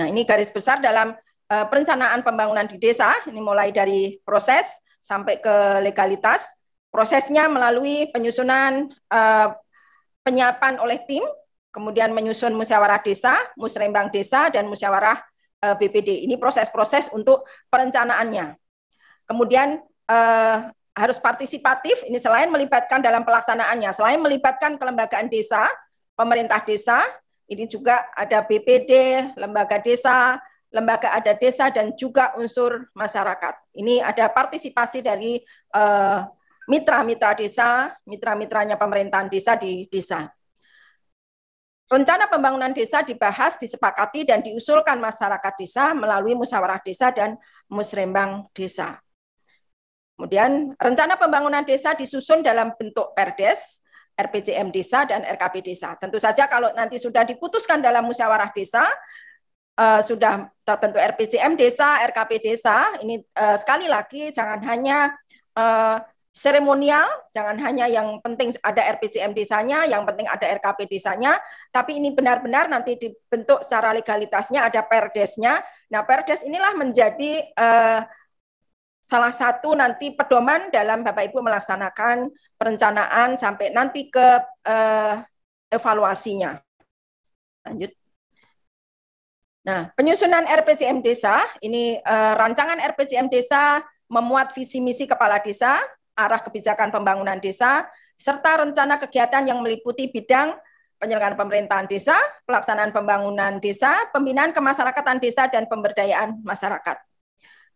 Nah, ini garis besar dalam uh, perencanaan pembangunan di desa, ini mulai dari proses sampai ke legalitas. Prosesnya melalui penyusunan uh, penyiapan oleh tim, kemudian menyusun musyawarah desa, musrembang desa, dan musyawarah uh, BPD. Ini proses-proses untuk perencanaannya. Kemudian uh, harus partisipatif, ini selain melibatkan dalam pelaksanaannya, selain melibatkan kelembagaan desa, pemerintah desa, ini juga ada BPD, lembaga desa, lembaga adat desa dan juga unsur masyarakat. Ini ada partisipasi dari mitra-mitra uh, desa, mitra-mitranya pemerintahan desa di desa. Rencana pembangunan desa dibahas, disepakati, dan diusulkan masyarakat desa melalui musyawarah desa dan musrembang desa. Kemudian rencana pembangunan desa disusun dalam bentuk perdes, RPJM desa, dan RKP desa. Tentu saja kalau nanti sudah diputuskan dalam musyawarah desa, uh, sudah terbentuk RPJM desa, RKP desa, ini uh, sekali lagi jangan hanya uh, seremonial, jangan hanya yang penting ada RPJM desanya, yang penting ada RKP desanya, tapi ini benar-benar nanti dibentuk secara legalitasnya ada perdesnya. Nah, perdes inilah menjadi uh, salah satu nanti pedoman dalam Bapak Ibu melaksanakan perencanaan sampai nanti ke uh, evaluasinya. Lanjut. Nah, penyusunan RPJM desa, ini uh, rancangan RPJM desa memuat visi misi kepala desa, arah kebijakan pembangunan desa, serta rencana kegiatan yang meliputi bidang penyelenggaraan pemerintahan desa, pelaksanaan pembangunan desa, pembinaan kemasyarakatan desa, dan pemberdayaan masyarakat.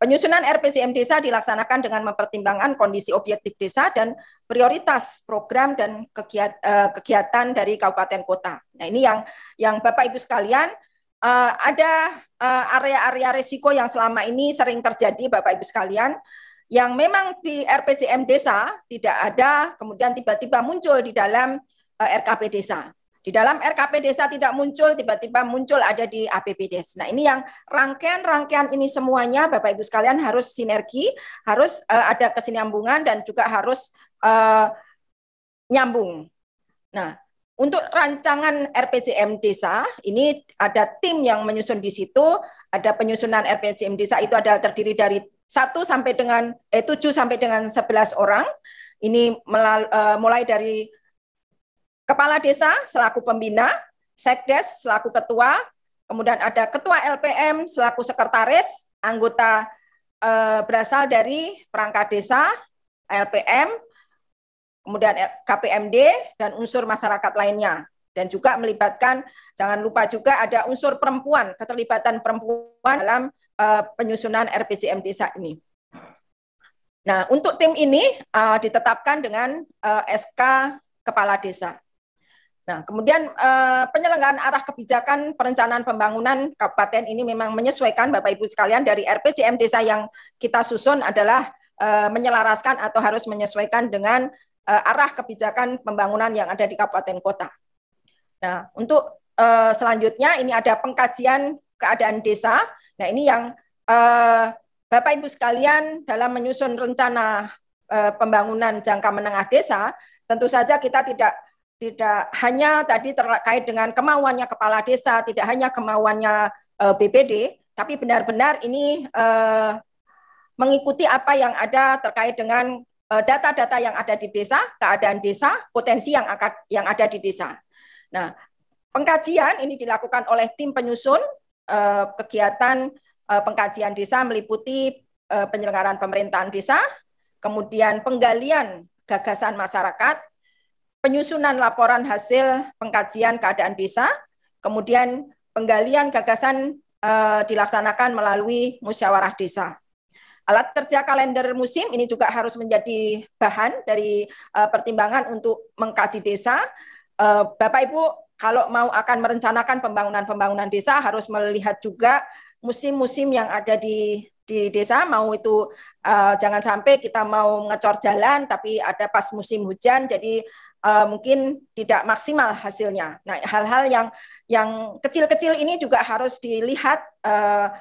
Penyusunan RPJM desa dilaksanakan dengan mempertimbangkan kondisi objektif desa dan prioritas program dan eh, kegiatan dari kabupaten kota. Nah, ini yang yang Bapak Ibu sekalian uh, ada uh, area-area risiko yang selama ini sering terjadi Bapak Ibu sekalian yang memang di RPJM desa tidak ada kemudian tiba-tiba muncul di dalam RKP desa. Di dalam RKP desa tidak muncul, tiba-tiba muncul ada di APBDes. Nah ini yang rangkaian-rangkaian ini semuanya Bapak Ibu sekalian harus sinergi, harus uh, ada kesinambungan dan juga harus uh, nyambung. Nah untuk rancangan RPJM desa, ini ada tim yang menyusun di situ, ada penyusunan RPJM desa itu adalah terdiri dari 1 sampai dengan eh 7 sampai dengan 11 orang. Ini uh, mulai dari kepala desa selaku pembina, sekdes selaku ketua, kemudian ada ketua LPM selaku sekretaris, anggota uh, berasal dari perangkat desa, LPM, kemudian KPMD dan unsur masyarakat lainnya dan juga melibatkan jangan lupa juga ada unsur perempuan keterlibatan perempuan dalam uh, penyusunan RPJM desa ini. Nah, untuk tim ini uh, ditetapkan dengan uh, eh, SK kepala desa. Nah, kemudian uh, penyelenggaraan arah kebijakan perencanaan pembangunan kabupaten ini memang menyesuaikan Bapak Ibu sekalian dari RPJM desa yang kita susun adalah uh, menyelaraskan atau harus menyesuaikan dengan uh, arah kebijakan pembangunan yang ada di kabupaten kota. Nah, untuk uh, selanjutnya ini ada pengkajian keadaan desa. Nah, ini yang uh, Bapak Ibu sekalian dalam menyusun rencana uh, pembangunan jangka menengah desa, tentu saja kita tidak tidak hanya tadi terkait dengan kemauannya kepala desa, tidak hanya kemauannya uh, BPD, tapi benar-benar ini uh, mengikuti apa yang ada terkait dengan Eh, data-data yang ada di desa, keadaan desa, potensi yang akan yang ada di desa. Nah, pengkajian ini dilakukan oleh tim penyusun eh, kegiatan eh, pengkajian desa meliputi penyelenggaraan pemerintahan desa, kemudian penggalian gagasan masyarakat, penyusunan laporan hasil pengkajian keadaan desa, kemudian penggalian gagasan dilaksanakan melalui musyawarah desa. Alat kerja kalender musim ini juga harus menjadi bahan dari uh, pertimbangan untuk mengkaji desa. Uh, Bapak Ibu kalau mau akan merencanakan pembangunan-pembangunan desa harus melihat juga musim-musim yang ada di di desa mau itu uh, jangan sampai kita mau ngecor jalan tapi ada pas musim hujan jadi uh, mungkin tidak maksimal hasilnya. Nah, hal-hal yang yang kecil-kecil ini juga harus dilihat uh,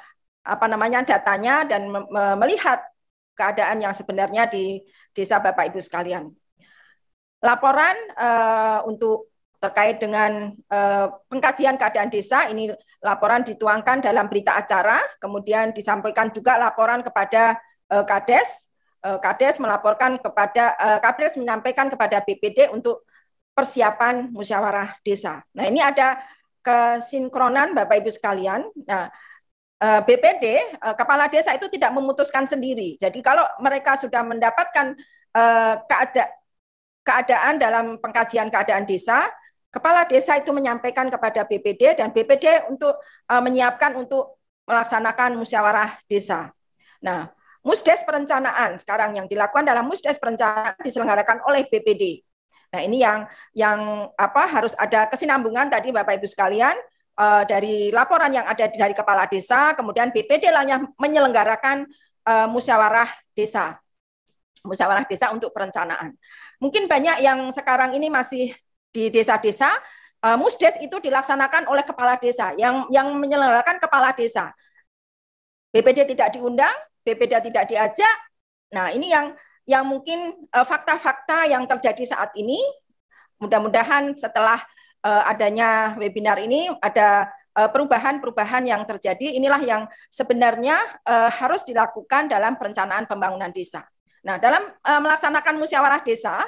apa namanya datanya dan melihat keadaan yang sebenarnya di desa Bapak Ibu sekalian. Laporan uh, untuk terkait dengan uh, pengkajian keadaan desa ini laporan dituangkan dalam berita acara, kemudian disampaikan juga laporan kepada uh, Kades. Uh, Kades melaporkan kepada uh, Kades menyampaikan kepada BPD untuk persiapan musyawarah desa. Nah, ini ada kesinkronan Bapak Ibu sekalian. Nah, BPD kepala desa itu tidak memutuskan sendiri. Jadi kalau mereka sudah mendapatkan keadaan dalam pengkajian keadaan desa, kepala desa itu menyampaikan kepada BPD dan BPD untuk menyiapkan untuk melaksanakan musyawarah desa. Nah, Musdes perencanaan sekarang yang dilakukan dalam Musdes perencanaan diselenggarakan oleh BPD. Nah, ini yang yang apa harus ada kesinambungan tadi Bapak Ibu sekalian uh, dari laporan yang ada dari kepala desa, kemudian BPD lah yang menyelenggarakan uh, musyawarah desa musyawarah desa untuk perencanaan. Mungkin banyak yang sekarang ini masih di desa-desa, uh, musdes itu dilaksanakan oleh kepala desa yang yang menyelenggarakan kepala desa. BPD tidak diundang, BPD tidak diajak. Nah, ini yang yang mungkin eh, fakta-fakta yang terjadi saat ini. Mudah-mudahan setelah uh, adanya webinar ini ada perubahan-perubahan yang terjadi. Inilah yang sebenarnya harus dilakukan dalam perencanaan pembangunan desa. Nah, dalam melaksanakan musyawarah desa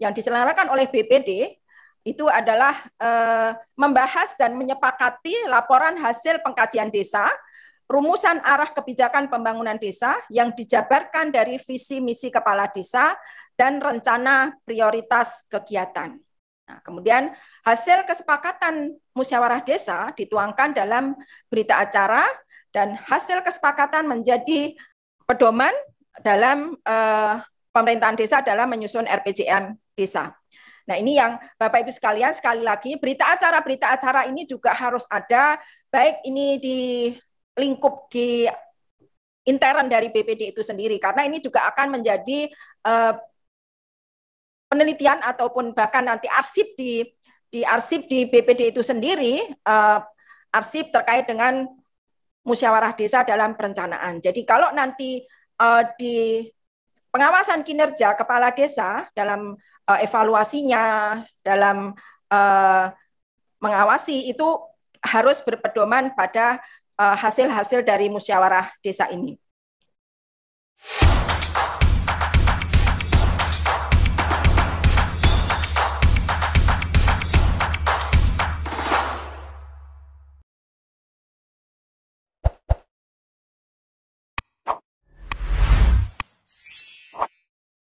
yang diselenggarakan oleh BPD itu adalah membahas dan menyepakati laporan hasil pengkajian desa, rumusan arah kebijakan pembangunan desa yang dijabarkan dari visi misi kepala desa dan rencana prioritas kegiatan. Nah, kemudian hasil kesepakatan musyawarah desa dituangkan dalam berita acara dan hasil kesepakatan menjadi pedoman dalam uh, pemerintahan desa dalam menyusun RPJM desa. Nah, ini yang Bapak Ibu sekalian sekali lagi berita acara-berita acara ini juga harus ada baik ini di lingkup di intern dari BPD itu sendiri karena ini juga akan menjadi uh, penelitian ataupun bahkan nanti arsip di di arsip di BPD itu sendiri uh, arsip terkait dengan musyawarah desa dalam perencanaan. Jadi kalau nanti uh, di pengawasan kinerja kepala desa dalam uh, evaluasinya, dalam uh, mengawasi itu harus berpedoman pada hasil-hasil uh, dari musyawarah desa ini.